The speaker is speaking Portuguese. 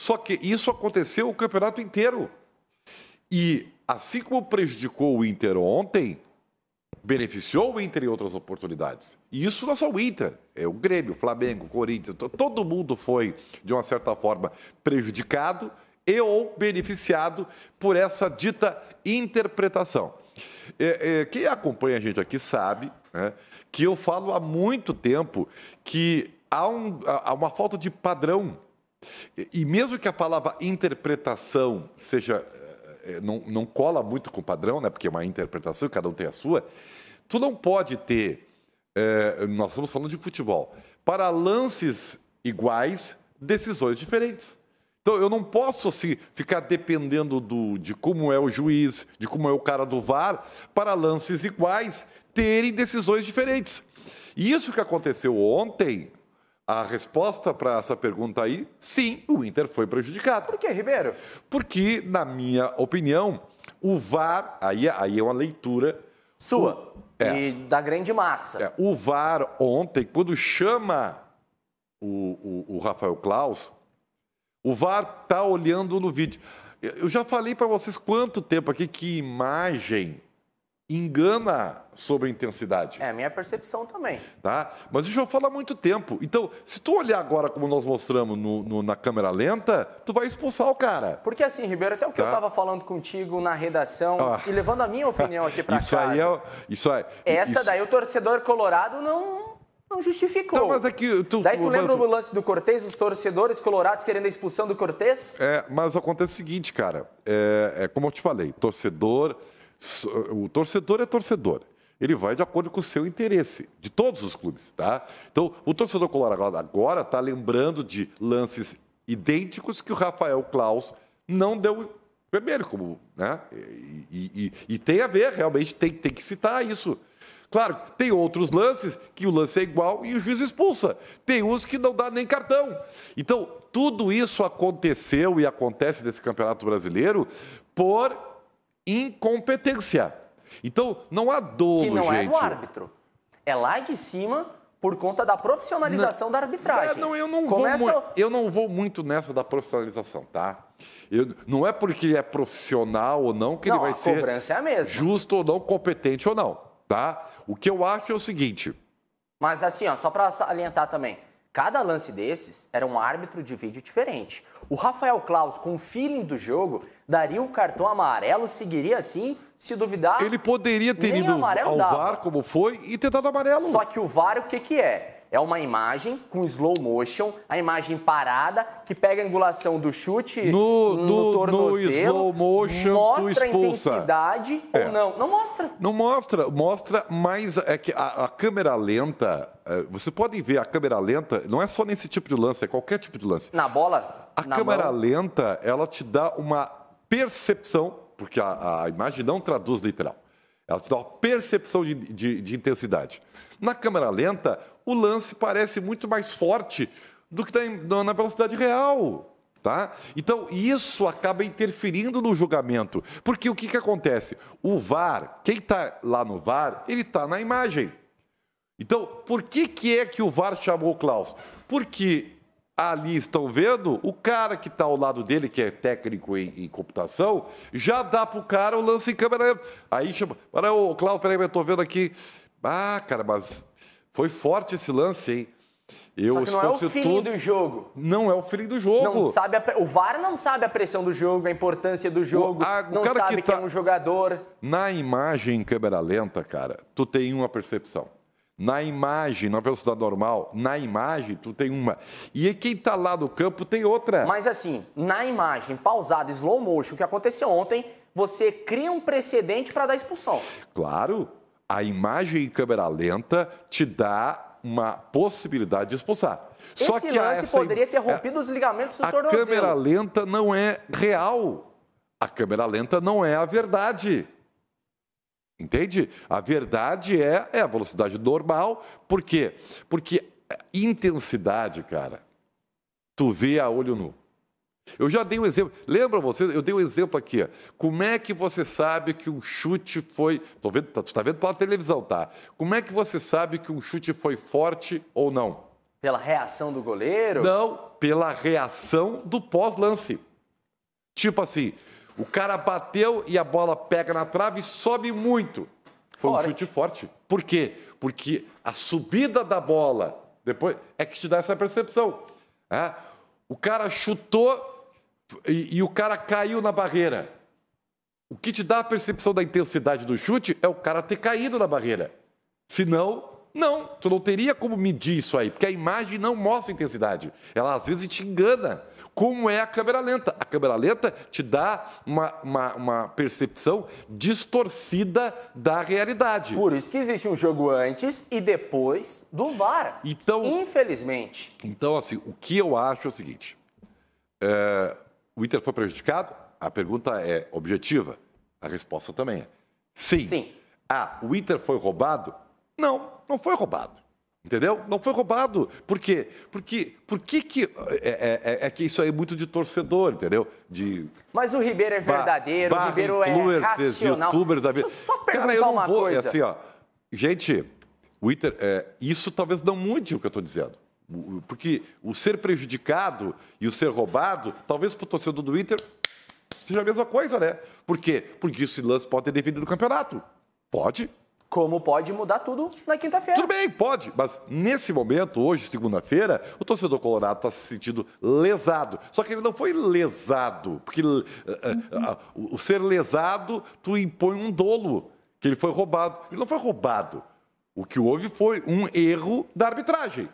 Só que isso aconteceu o campeonato inteiro. E assim como prejudicou o Inter ontem, beneficiou o Inter em outras oportunidades. E isso não é só o Inter, é o Grêmio, o Flamengo, o Corinthians, todo mundo foi, de uma certa forma, prejudicado e ou beneficiado por essa dita interpretação. É, é, quem acompanha a gente aqui sabe né, que eu falo há muito tempo que há, um, há uma falta de padrão. E mesmo que a palavra interpretação seja é, não, não cola muito com o padrão, né? Porque é uma interpretação, cada um tem a sua. Tu não pode ter, é, nós estamos falando de futebol, para lances iguais, decisões diferentes. Então eu não posso assim, ficar dependendo do, de como é o juiz, de como é o cara do VAR, para lances iguais terem decisões diferentes. E isso que aconteceu ontem a resposta para essa pergunta aí, sim, o Inter foi prejudicado. Por que, Ribeiro? Porque, na minha opinião, o VAR, aí, aí é uma leitura. Sua. O, é, e da grande massa. É, o VAR ontem, quando chama o, o, o Rafael Klaus, o VAR está olhando no vídeo. Eu já falei para vocês quanto tempo aqui que imagem engana sobre a intensidade. É a minha percepção também. Tá? Mas isso já fala há muito tempo. Então, se tu olhar agora como nós mostramos no, no, na câmera lenta, tu vai expulsar o cara. Porque assim, Ribeiro, até o que tá? eu estava falando contigo na redação ah. e levando a minha opinião aqui para casa. Aí é, isso é. Essa isso... daí o torcedor colorado não não justificou. Não, mas é que tu, Daí tu lembra mas... o lance do Cortez, os torcedores colorados querendo a expulsão do Cortez? É, mas acontece o seguinte, cara. É, é como eu te falei, torcedor o torcedor é torcedor. Ele vai de acordo com o seu interesse, de todos os clubes, tá? Então, o torcedor colorado agora está lembrando de lances idênticos que o Rafael Klaus não deu vermelho, como, né? E, e, e, tem a ver, realmente tem, tem que citar isso. Claro, tem outros lances que o lance é igual e o juiz expulsa. Tem uns que não dá nem cartão. Então, tudo isso aconteceu e acontece nesse Campeonato Brasileiro por incompetência. Então, não há dolo, Que não gente. é do árbitro. É lá de cima por conta da profissionalização não, da arbitragem. Não, eu não, Começa... vou, eu não vou muito nessa da profissionalização, tá? Eu, não é porque ele é profissional ou não que não, ele vai ser é justo ou não, competente ou não, tá? O que eu acho é o seguinte... Mas assim, ó, só para salientar também, Cada lance desses era um árbitro de vídeo diferente. O Rafael Klaus, com o feeling do jogo, daria o cartão amarelo, seguiria assim, se duvidar. Ele poderia ter ido ao dava. VAR, como foi, e ter dado amarelo. Só que o VAR, o que, que é? É uma imagem com slow motion, a imagem parada, que pega a angulação do chute no, no, no tornozelo. No slow motion, mostra a intensidade é. ou não. Não mostra. Não mostra. Mostra, mas é que a, a câmera lenta, é, você pode ver a câmera lenta, não é só nesse tipo de lance, é qualquer tipo de lance. Na bola? A câmera mão. lenta, ela te dá uma percepção, porque a, a imagem não traduz literal. Ela te dá uma percepção de, de, de intensidade. Na câmera lenta, o lance parece muito mais forte do que está na velocidade real. Tá? Então, isso acaba interferindo no julgamento. Porque o que, que acontece? O VAR, quem está lá no VAR, ele está na imagem. Então, por que, que é que o VAR chamou o Klaus? Porque ali estão vendo, o cara que está ao lado dele, que é técnico em, em computação, já dá para o cara o lance em câmera. Aí chama, para o Klaus, peraí, eu estou vendo aqui. Ah, cara, mas foi forte esse lance, hein? Eu, Só que não é o feeling tudo... do jogo. Não é o feeling do jogo. Não sabe a... O VAR não sabe a pressão do jogo, a importância do jogo, o, a... o não sabe que, tá... que é um jogador. Na imagem em câmera lenta, cara, tu tem uma percepção. Na imagem, na velocidade normal, na imagem, tu tem uma. E quem tá lá no campo tem outra. Mas assim, na imagem, pausada, slow motion, o que aconteceu ontem, você cria um precedente para dar expulsão. Claro a imagem em câmera lenta te dá uma possibilidade de expulsar. Esse Só que lance essa, poderia ter rompido é, os ligamentos do a tornozelo. A câmera lenta não é real. A câmera lenta não é a verdade. Entende? A verdade é, é a velocidade normal. Por quê? Porque intensidade, cara, tu vê a olho nu. Eu já dei um exemplo. Lembra você? Eu dei um exemplo aqui. Como é que você sabe que um chute foi. Tô vendo, tu está vendo pela televisão, tá? Como é que você sabe que um chute foi forte ou não? Pela reação do goleiro? Não, pela reação do pós-lance. Tipo assim, o cara bateu e a bola pega na trave e sobe muito. Foi forte. um chute forte. Por quê? Porque a subida da bola depois é que te dá essa percepção. É? O cara chutou e, e o cara caiu na barreira. O que te dá a percepção da intensidade do chute é o cara ter caído na barreira. Senão, não, tu não teria como medir isso aí, porque a imagem não mostra intensidade. Ela às vezes te engana. Como é a câmera lenta? A câmera lenta te dá uma, uma, uma, percepção distorcida da realidade. Por isso que existe um jogo antes e depois do VAR. Então, infelizmente. Então, assim, o que eu acho é o seguinte: é, o Inter foi prejudicado? A pergunta é objetiva. A resposta também é sim. Sim. Ah, o Inter foi roubado? Não, não foi roubado. Entendeu? Não foi roubado. Por quê? Porque, por que que... É, é, é, que isso aí é muito de torcedor, entendeu? De... Mas o Ribeiro é verdadeiro, o Ribeiro é racional. youtubers da vida. Deixa eu só perguntar Cara, eu não uma vou... Coisa. Assim, ó, gente, o Inter, é, isso talvez não mude o que eu estou dizendo. Porque o ser prejudicado e o ser roubado, talvez para o torcedor do Inter seja a mesma coisa, né? Por quê? Porque esse lance pode ter definido o campeonato. Pode. Como pode mudar tudo na quinta-feira. Tudo bem, pode. Mas nesse momento, hoje, segunda-feira, o torcedor colorado está se sentindo lesado. Só que ele não foi lesado. Porque uh, uh, o ser lesado, tu impõe um dolo. Que ele foi roubado. Ele não foi roubado. O que houve foi um erro da arbitragem.